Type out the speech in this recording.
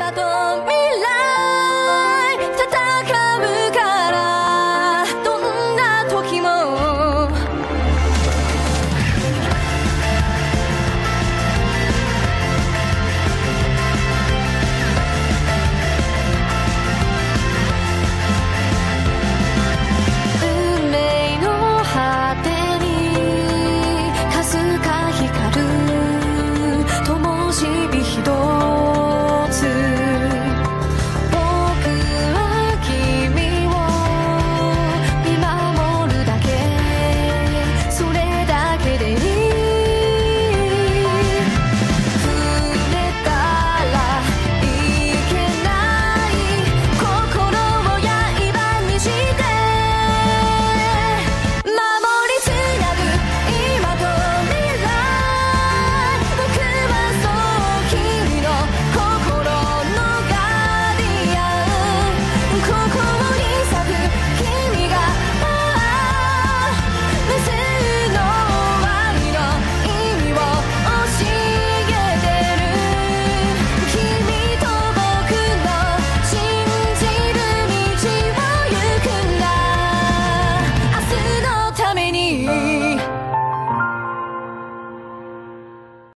今と未 to